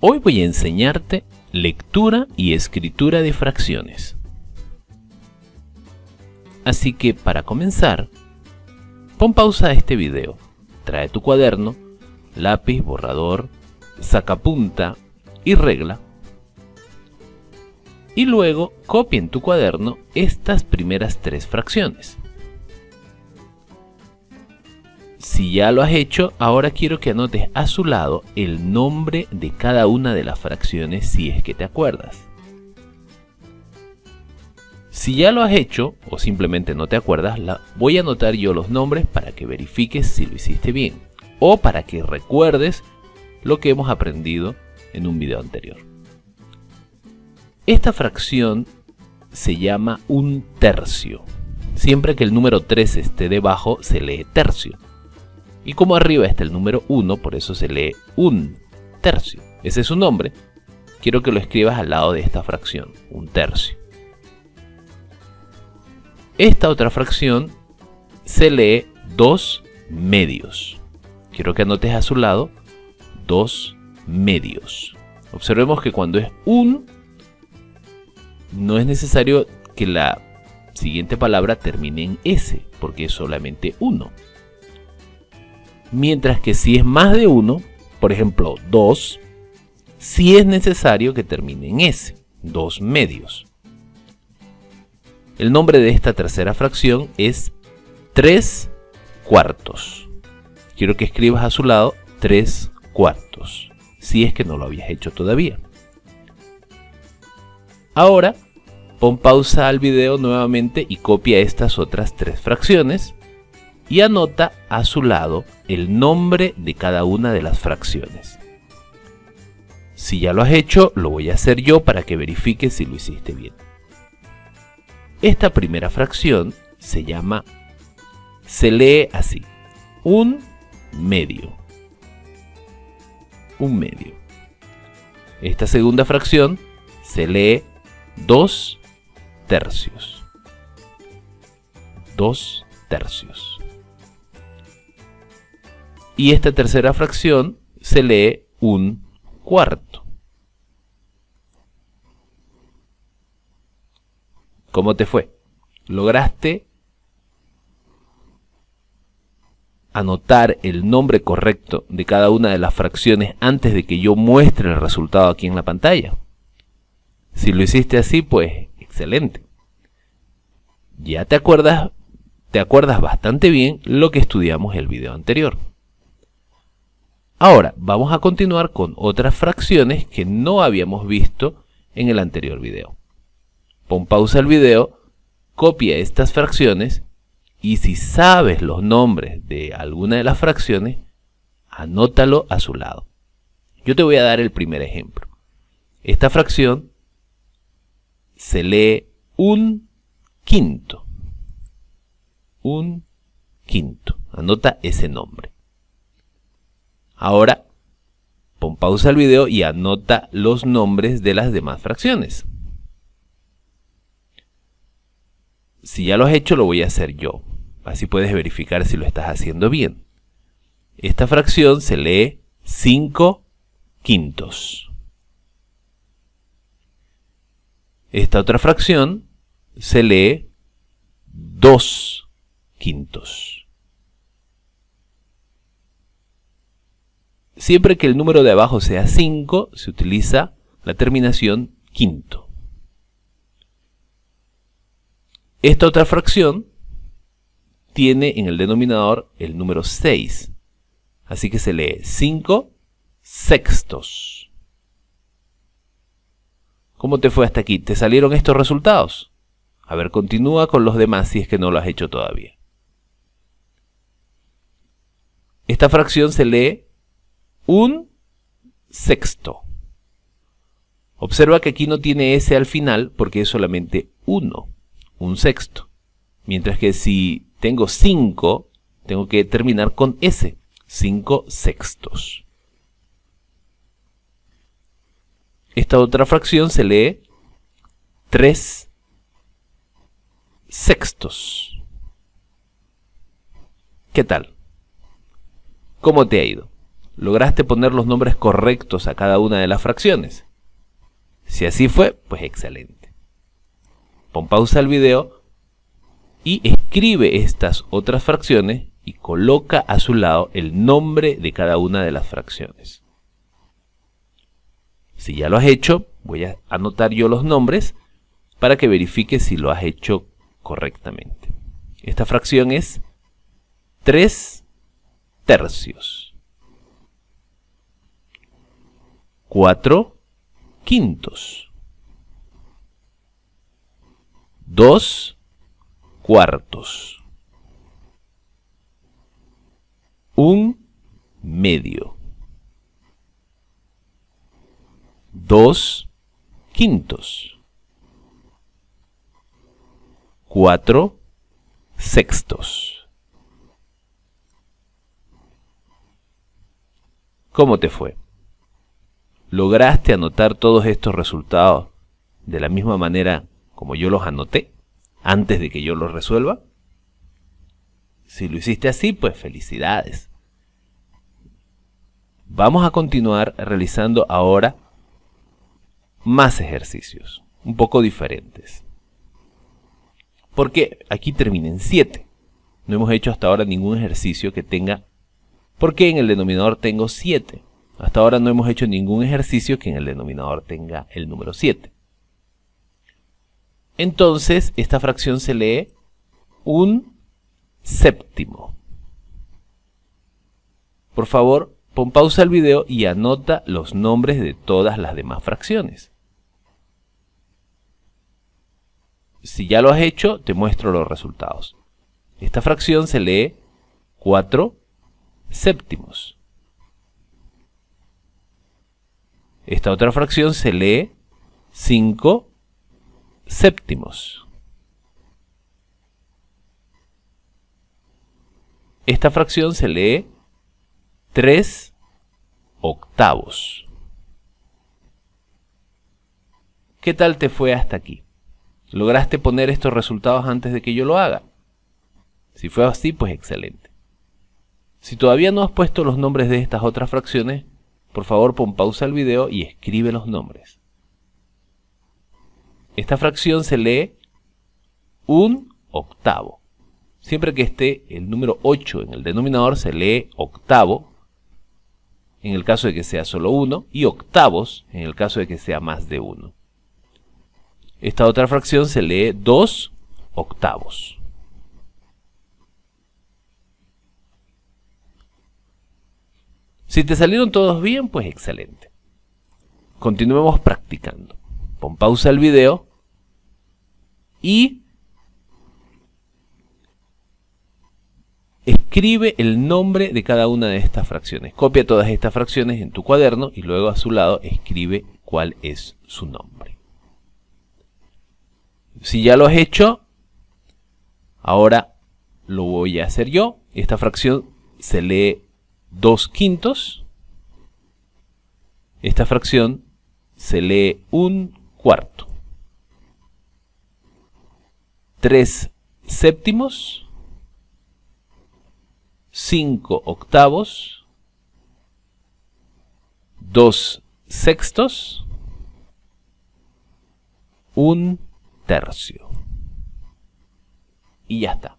Hoy voy a enseñarte lectura y escritura de fracciones. Así que para comenzar, pon pausa a este video, trae tu cuaderno, lápiz, borrador, sacapunta y regla. Y luego copia en tu cuaderno estas primeras tres fracciones. Si ya lo has hecho, ahora quiero que anotes a su lado el nombre de cada una de las fracciones si es que te acuerdas. Si ya lo has hecho o simplemente no te acuerdas, la, voy a anotar yo los nombres para que verifiques si lo hiciste bien o para que recuerdes lo que hemos aprendido en un video anterior. Esta fracción se llama un tercio. Siempre que el número 3 esté debajo se lee tercio. Y como arriba está el número 1, por eso se lee un tercio. Ese es su nombre. Quiero que lo escribas al lado de esta fracción, un tercio. Esta otra fracción se lee dos medios. Quiero que anotes a su lado dos medios. Observemos que cuando es un, no es necesario que la siguiente palabra termine en S, porque es solamente uno. Mientras que si es más de uno, por ejemplo 2, si es necesario que termine en S, dos medios. El nombre de esta tercera fracción es 3 cuartos. Quiero que escribas a su lado 3 cuartos, si es que no lo habías hecho todavía. Ahora, pon pausa al video nuevamente y copia estas otras tres fracciones y anota a su lado el nombre de cada una de las fracciones. Si ya lo has hecho, lo voy a hacer yo para que verifiques si lo hiciste bien. Esta primera fracción se llama, se lee así, un medio. Un medio. Esta segunda fracción se lee dos tercios. Dos tercios. Y esta tercera fracción se lee un cuarto. ¿Cómo te fue? ¿Lograste anotar el nombre correcto de cada una de las fracciones antes de que yo muestre el resultado aquí en la pantalla? Si lo hiciste así, pues excelente. Ya te acuerdas, te acuerdas bastante bien lo que estudiamos el video anterior. Ahora, vamos a continuar con otras fracciones que no habíamos visto en el anterior video. Pon pausa el video, copia estas fracciones y si sabes los nombres de alguna de las fracciones, anótalo a su lado. Yo te voy a dar el primer ejemplo. Esta fracción se lee un quinto. Un quinto. Anota ese nombre. Ahora, pon pausa al video y anota los nombres de las demás fracciones. Si ya lo has hecho, lo voy a hacer yo. Así puedes verificar si lo estás haciendo bien. Esta fracción se lee 5 quintos. Esta otra fracción se lee 2 quintos. Siempre que el número de abajo sea 5, se utiliza la terminación quinto. Esta otra fracción tiene en el denominador el número 6. Así que se lee 5 sextos. ¿Cómo te fue hasta aquí? ¿Te salieron estos resultados? A ver, continúa con los demás si es que no lo has hecho todavía. Esta fracción se lee un sexto. Observa que aquí no tiene S al final porque es solamente uno, un sexto. Mientras que si tengo 5, tengo que terminar con S, 5 sextos. Esta otra fracción se lee 3 sextos. ¿Qué tal? ¿Cómo te ha ido? Lograste poner los nombres correctos a cada una de las fracciones. Si así fue, pues excelente. Pon pausa al video y escribe estas otras fracciones y coloca a su lado el nombre de cada una de las fracciones. Si ya lo has hecho, voy a anotar yo los nombres para que verifique si lo has hecho correctamente. Esta fracción es 3 tercios. 4 quintos. 2 cuartos. Un medio. Dos quintos. Cuatro sextos. ¿Cómo te fue? ¿Lograste anotar todos estos resultados de la misma manera como yo los anoté antes de que yo los resuelva? Si lo hiciste así, pues felicidades. Vamos a continuar realizando ahora más ejercicios, un poco diferentes. Porque aquí terminen 7. No hemos hecho hasta ahora ningún ejercicio que tenga... ¿Por qué en el denominador tengo 7? Hasta ahora no hemos hecho ningún ejercicio que en el denominador tenga el número 7. Entonces, esta fracción se lee un séptimo. Por favor, pon pausa al video y anota los nombres de todas las demás fracciones. Si ya lo has hecho, te muestro los resultados. Esta fracción se lee 4 séptimos. Esta otra fracción se lee 5 séptimos. Esta fracción se lee 3 octavos. ¿Qué tal te fue hasta aquí? ¿Lograste poner estos resultados antes de que yo lo haga? Si fue así, pues excelente. Si todavía no has puesto los nombres de estas otras fracciones, por favor pon pausa al video y escribe los nombres. Esta fracción se lee un octavo. Siempre que esté el número 8 en el denominador se lee octavo, en el caso de que sea solo 1, y octavos en el caso de que sea más de 1. Esta otra fracción se lee 2 octavos. Si te salieron todos bien, pues excelente. Continuemos practicando. Pon pausa el video y Escribe el nombre de cada una de estas fracciones. Copia todas estas fracciones en tu cuaderno y luego a su lado escribe cuál es su nombre. Si ya lo has hecho, ahora lo voy a hacer yo. Esta fracción se lee 2 quintos. Esta fracción se lee un cuarto. 3 séptimos 5 octavos, 2 sextos, 1 tercio. Y ya está.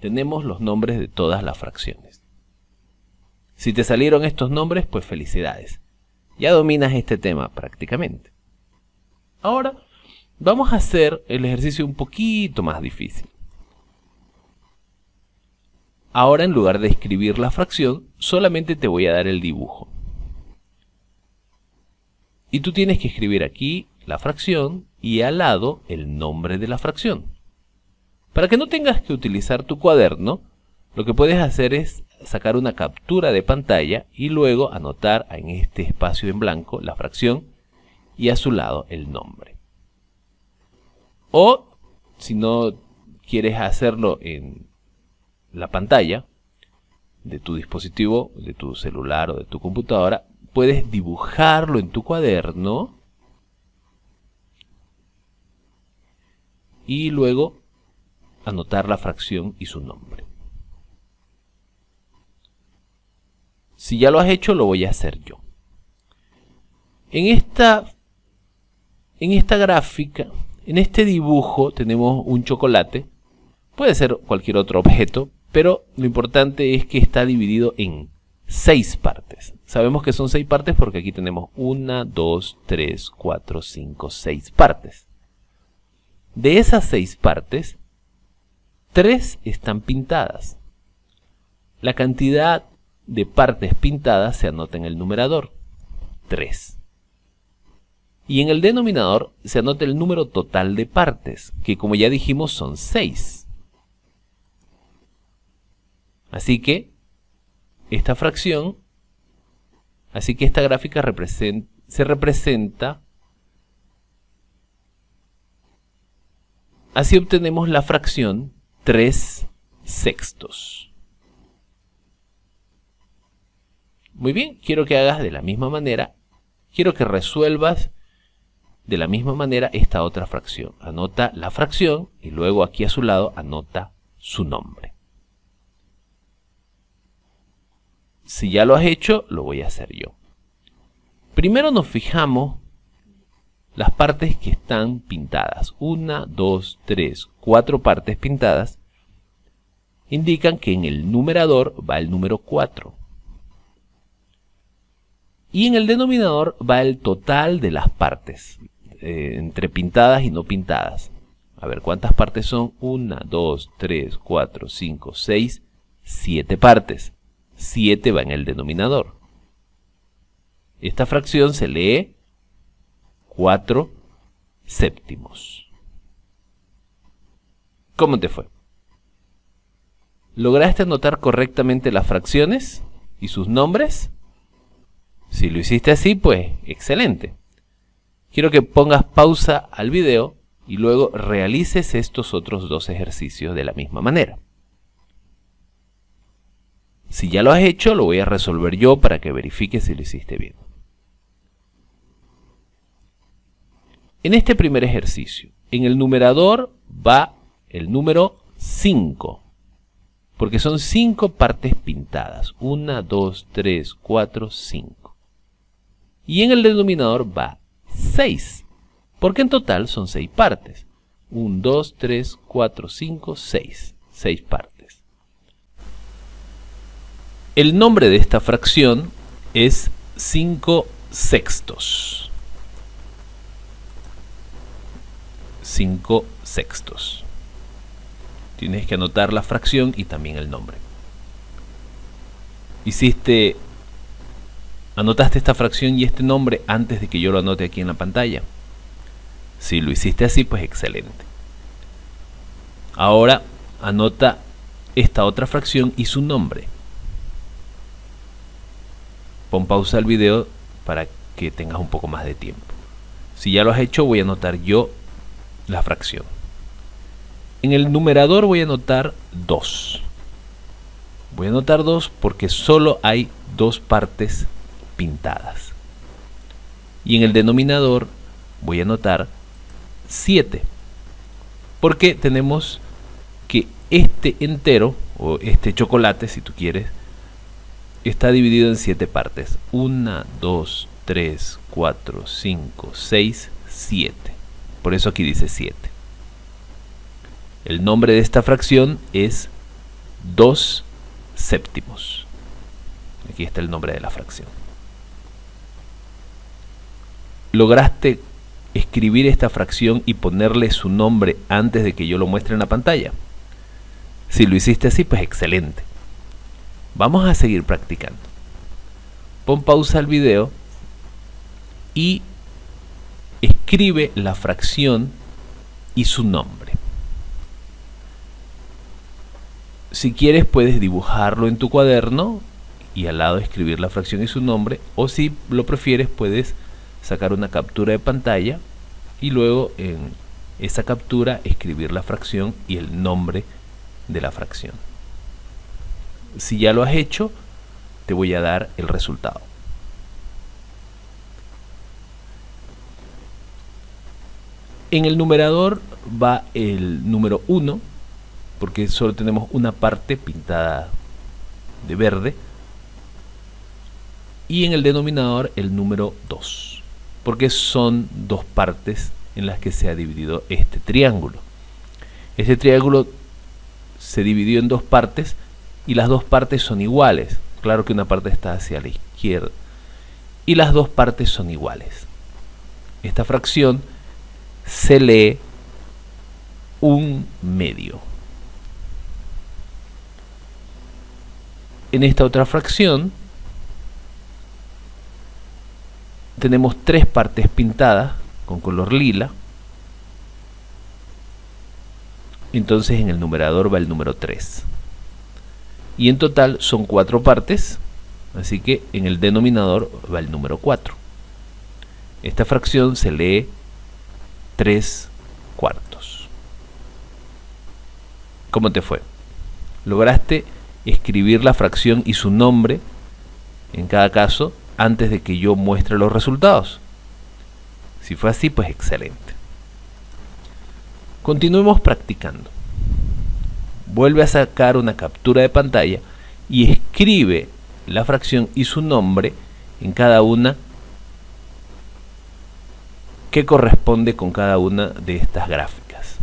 Tenemos los nombres de todas las fracciones. Si te salieron estos nombres, pues felicidades. Ya dominas este tema prácticamente. Ahora vamos a hacer el ejercicio un poquito más difícil. Ahora en lugar de escribir la fracción, solamente te voy a dar el dibujo. Y tú tienes que escribir aquí la fracción y al lado el nombre de la fracción. Para que no tengas que utilizar tu cuaderno, lo que puedes hacer es sacar una captura de pantalla y luego anotar en este espacio en blanco la fracción y a su lado el nombre. O si no quieres hacerlo en la pantalla de tu dispositivo, de tu celular o de tu computadora, puedes dibujarlo en tu cuaderno y luego anotar la fracción y su nombre. Si ya lo has hecho, lo voy a hacer yo. En esta, en esta gráfica, en este dibujo, tenemos un chocolate. Puede ser cualquier otro objeto, pero lo importante es que está dividido en seis partes. Sabemos que son seis partes porque aquí tenemos una, dos, tres, cuatro, cinco, seis partes. De esas seis partes, tres están pintadas. La cantidad de partes pintadas se anota en el numerador, 3. Y en el denominador se anota el número total de partes, que como ya dijimos son 6. Así que esta fracción, así que esta gráfica se representa, así obtenemos la fracción 3 sextos. Muy bien, quiero que hagas de la misma manera, quiero que resuelvas de la misma manera esta otra fracción. Anota la fracción y luego aquí a su lado anota su nombre. Si ya lo has hecho, lo voy a hacer yo. Primero nos fijamos las partes que están pintadas. Una, dos, tres, cuatro partes pintadas indican que en el numerador va el número 4. Y en el denominador va el total de las partes, eh, entre pintadas y no pintadas. A ver, ¿cuántas partes son? 1, 2, 3, 4, 5, 6, 7 partes. 7 va en el denominador. Esta fracción se lee 4 séptimos. ¿Cómo te fue? ¿Lograste anotar correctamente las fracciones y sus nombres? Si lo hiciste así, pues excelente. Quiero que pongas pausa al video y luego realices estos otros dos ejercicios de la misma manera. Si ya lo has hecho, lo voy a resolver yo para que verifiques si lo hiciste bien. En este primer ejercicio, en el numerador va el número 5, porque son 5 partes pintadas. 1, 2, 3, 4, 5. Y en el denominador va 6, porque en total son 6 partes. 1, 2, 3, 4, 5, 6. 6 partes. El nombre de esta fracción es 5 sextos. 5 sextos. Tienes que anotar la fracción y también el nombre. Hiciste Anotaste esta fracción y este nombre antes de que yo lo anote aquí en la pantalla. Si lo hiciste así, pues excelente. Ahora anota esta otra fracción y su nombre. Pon pausa al video para que tengas un poco más de tiempo. Si ya lo has hecho, voy a anotar yo la fracción. En el numerador voy a anotar 2. Voy a anotar 2 porque solo hay dos partes pintadas. Y en el denominador voy a anotar 7. Porque tenemos que este entero, o este chocolate si tú quieres, está dividido en 7 partes. 1, 2, 3, 4, 5, 6, 7. Por eso aquí dice 7. El nombre de esta fracción es 2 séptimos. Aquí está el nombre de la fracción lograste escribir esta fracción y ponerle su nombre antes de que yo lo muestre en la pantalla. Si lo hiciste así, pues excelente. Vamos a seguir practicando. Pon pausa al video y escribe la fracción y su nombre. Si quieres puedes dibujarlo en tu cuaderno y al lado escribir la fracción y su nombre o si lo prefieres puedes sacar una captura de pantalla y luego en esa captura escribir la fracción y el nombre de la fracción. Si ya lo has hecho, te voy a dar el resultado. En el numerador va el número 1, porque solo tenemos una parte pintada de verde. y en el denominador el número 2, porque son dos partes en las que se ha dividido este triángulo. Este triángulo se dividió en dos partes y las dos partes son iguales. Claro que una parte está hacia la izquierda y las dos partes son iguales. Esta fracción se lee un medio. En esta otra fracción tenemos tres partes pintadas con color lila. Entonces en el numerador va el número 3. Y en total son cuatro partes, así que en el denominador va el número 4. Esta fracción se lee 3 cuartos. ¿Cómo te fue? ¿Lograste escribir la fracción y su nombre en cada caso antes de que yo muestre los resultados? Si fue así, pues excelente. Continuemos practicando. Vuelve a sacar una captura de pantalla y escribe la fracción y su nombre en cada una que corresponde con cada una de estas gráficas.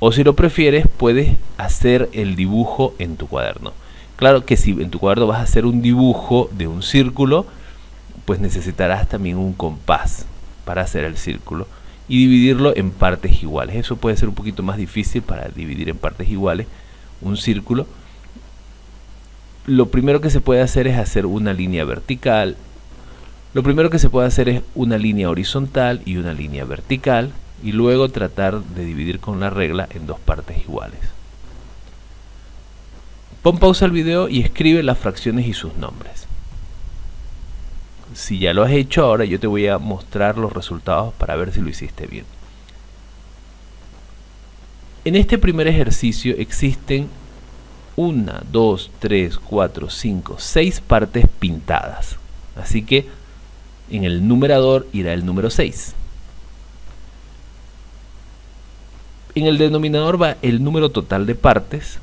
O si lo prefieres, puedes hacer el dibujo en tu cuaderno. Claro que si en tu cuaderno vas a hacer un dibujo de un círculo, pues necesitarás también un compás para hacer el círculo y dividirlo en partes iguales. Eso puede ser un poquito más difícil para dividir en partes iguales un círculo. Lo primero que se puede hacer es hacer una línea vertical. Lo primero que se puede hacer es una línea horizontal y una línea vertical y luego tratar de dividir con la regla en dos partes iguales. Pon pausa al video y escribe las fracciones y sus nombres si ya lo has hecho, ahora yo te voy a mostrar los resultados para ver si lo hiciste bien. En este primer ejercicio existen 1, 2, 3, 4, 5, 6 partes pintadas. Así que en el numerador irá el número 6. En el denominador va el número total de partes,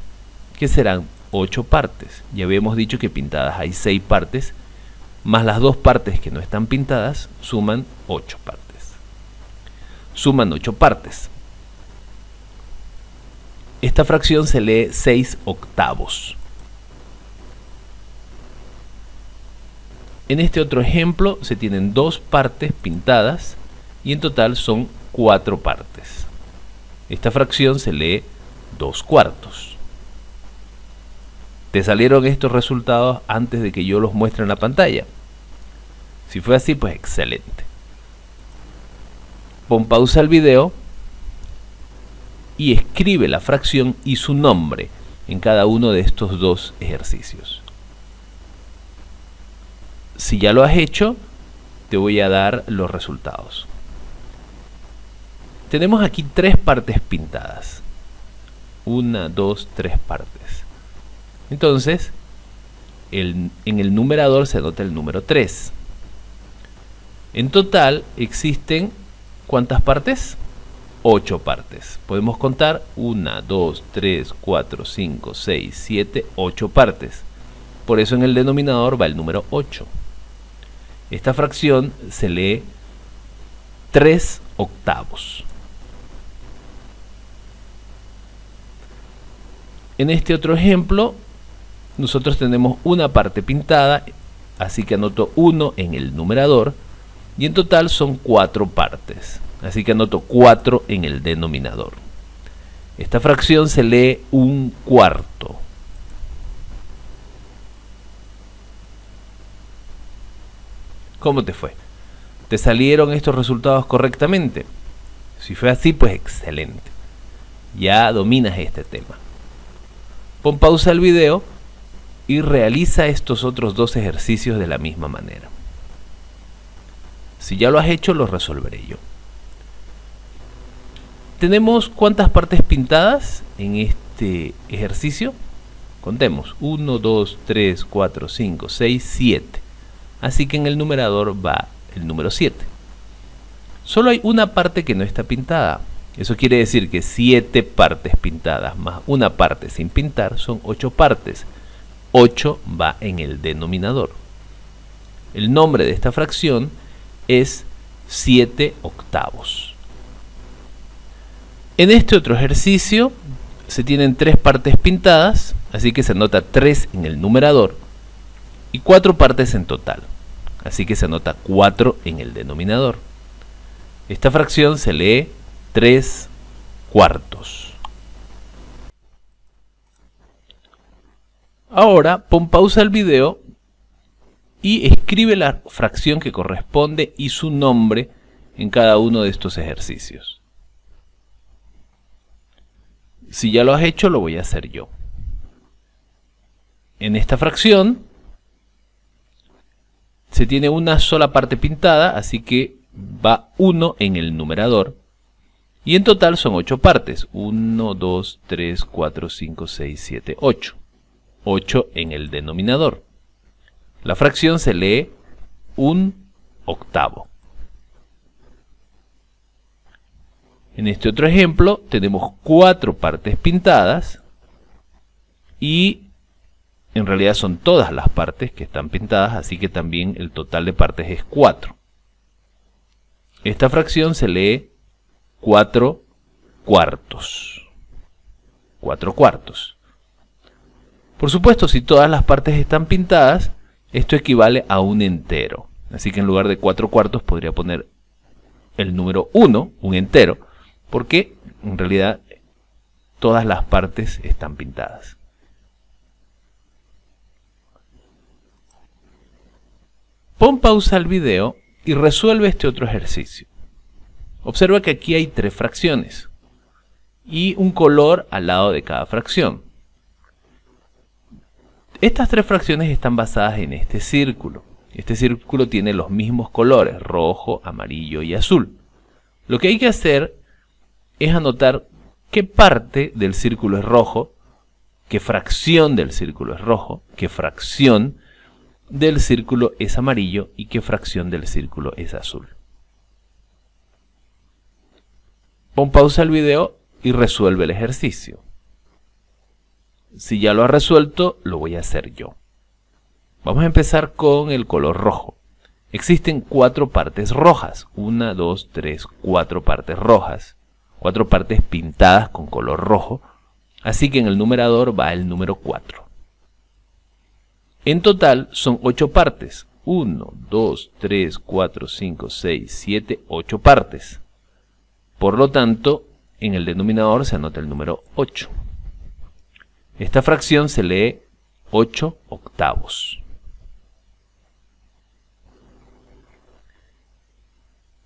que serán 8 partes. Ya habíamos dicho que pintadas hay 6 partes, más las dos partes que no están pintadas, suman 8 partes. Suman 8 partes. Esta fracción se lee 6 octavos. En este otro ejemplo se tienen dos partes pintadas y en total son 4 partes. Esta fracción se lee 2 cuartos. ¿Te salieron estos resultados antes de que yo los muestre en la pantalla? Si fue así, pues excelente. Pon pausa al video y escribe la fracción y su nombre en cada uno de estos dos ejercicios. Si ya lo has hecho, te voy a dar los resultados. Tenemos aquí tres partes pintadas. Una, dos, tres partes. Entonces, en el numerador se anota el número 3. En total existen ¿cuántas partes? 8 partes. Podemos contar 1, 2, 3, 4, 5, 6, 7, 8 partes. Por eso en el denominador va el número 8. Esta fracción se lee 3 octavos. En este otro ejemplo, nosotros tenemos una parte pintada, así que anoto 1 en el numerador y en total son cuatro partes. Así que anoto 4 en el denominador. Esta fracción se lee un cuarto. ¿Cómo te fue? ¿Te salieron estos resultados correctamente? Si fue así, pues excelente. Ya dominas este tema. Pon pausa al video y realiza estos otros dos ejercicios de la misma manera. Si ya lo has hecho, lo resolveré yo. Tenemos cuántas partes pintadas en este ejercicio. Contemos. 1, 2, 3, 4, 5, 6, 7. Así que en el numerador va el número 7. Solo hay una parte que no está pintada. Eso quiere decir que 7 partes pintadas más una parte sin pintar son 8 partes. 8 va en el denominador. El nombre de esta fracción es 7 octavos. En este otro ejercicio se tienen tres partes pintadas, así que se anota 3 en el numerador y cuatro partes en total, así que se anota 4 en el denominador. Esta fracción se lee 3 cuartos. Ahora pon pausa al video y escribe la fracción que corresponde y su nombre en cada uno de estos ejercicios. Si ya lo has hecho, lo voy a hacer yo. En esta fracción se tiene una sola parte pintada, así que va 1 en el numerador. Y en total son 8 partes. 1, 2, 3, 4, 5, 6, 7, 8. 8 en el denominador. La fracción se lee un octavo. En este otro ejemplo tenemos cuatro partes pintadas y en realidad son todas las partes que están pintadas, así que también el total de partes es 4. Esta fracción se lee 4 cuartos. 4 cuartos. Por supuesto, si todas las partes están pintadas, esto equivale a un entero. Así que en lugar de 4 cuartos podría poner el número 1, un entero, porque en realidad todas las partes están pintadas. Pon pausa al video y resuelve este otro ejercicio. Observa que aquí hay tres fracciones y un color al lado de cada fracción. Estas tres fracciones están basadas en este círculo. Este círculo tiene los mismos colores, rojo, amarillo y azul. Lo que hay que hacer es anotar qué parte del círculo es rojo, qué fracción del círculo es rojo, qué fracción del círculo es amarillo y qué fracción del círculo es azul. Pon pausa al video y resuelve el ejercicio. Si ya lo ha resuelto, lo voy a hacer yo. Vamos a empezar con el color rojo. Existen cuatro partes rojas. Una, dos, tres, cuatro partes rojas cuatro partes pintadas con color rojo, así que en el numerador va el número 4. En total son 8 partes, 1, 2, 3, 4, 5, 6, 7, 8 partes. Por lo tanto, en el denominador se anota el número 8. Esta fracción se lee 8 octavos.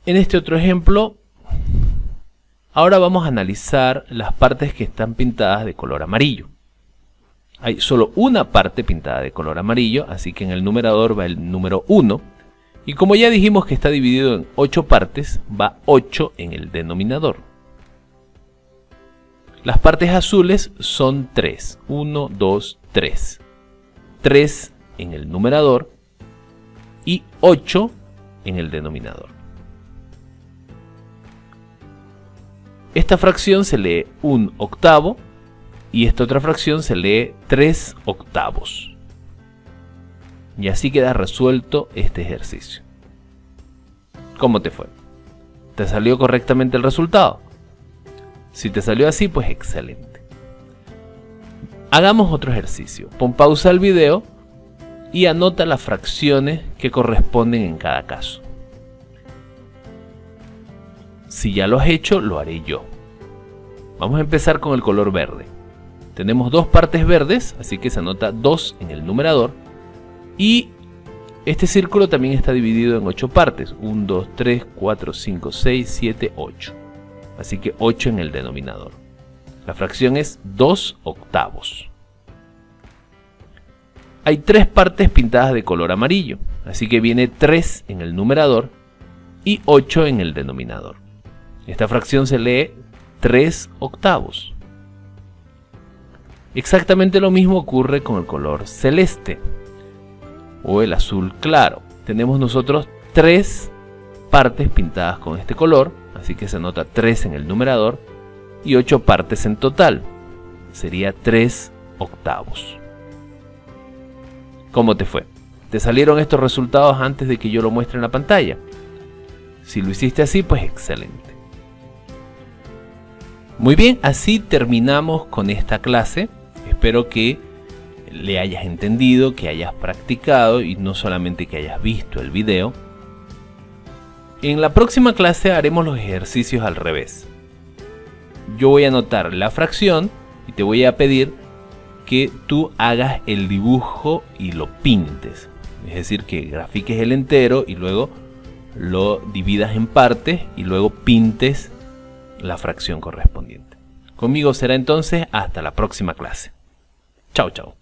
En este otro ejemplo Ahora vamos a analizar las partes que están pintadas de color amarillo. Hay solo una parte pintada de color amarillo, así que en el numerador va el número 1. Y como ya dijimos que está dividido en 8 partes, va 8 en el denominador. Las partes azules son 3. 1, 2, 3. 3 en el numerador y 8 en el denominador. Esta fracción se lee un octavo y esta otra fracción se lee tres octavos. Y así queda resuelto este ejercicio. ¿Cómo te fue? ¿Te salió correctamente el resultado? Si te salió así, pues excelente. Hagamos otro ejercicio. Pon pausa al video y anota las fracciones que corresponden en cada caso. Si ya lo has hecho, lo haré yo. Vamos a empezar con el color verde. Tenemos dos partes verdes, así que se anota 2 en el numerador. Y este círculo también está dividido en 8 partes. 1, 2, 3, 4, 5, 6, 7, 8. Así que 8 en el denominador. La fracción es 2 octavos. Hay tres partes pintadas de color amarillo, así que viene 3 en el numerador y 8 en el denominador. Esta fracción se lee 3 octavos. Exactamente lo mismo ocurre con el color celeste o el azul claro. Tenemos nosotros tres partes pintadas con este color, así que se nota 3 en el numerador y 8 partes en total. Sería 3 octavos. ¿Cómo te fue? ¿Te salieron estos resultados antes de que yo lo muestre en la pantalla? Si lo hiciste así, pues excelente. Muy bien, así terminamos con esta clase. Espero que le hayas entendido, que hayas practicado y no solamente que hayas visto el video. En la próxima clase haremos los ejercicios al revés. Yo voy a anotar la fracción y te voy a pedir que tú hagas el dibujo y lo pintes. Es decir, que grafiques el entero y luego lo dividas en partes y luego pintes la fracción correspondiente. Conmigo será entonces hasta la próxima clase. Chao, chao.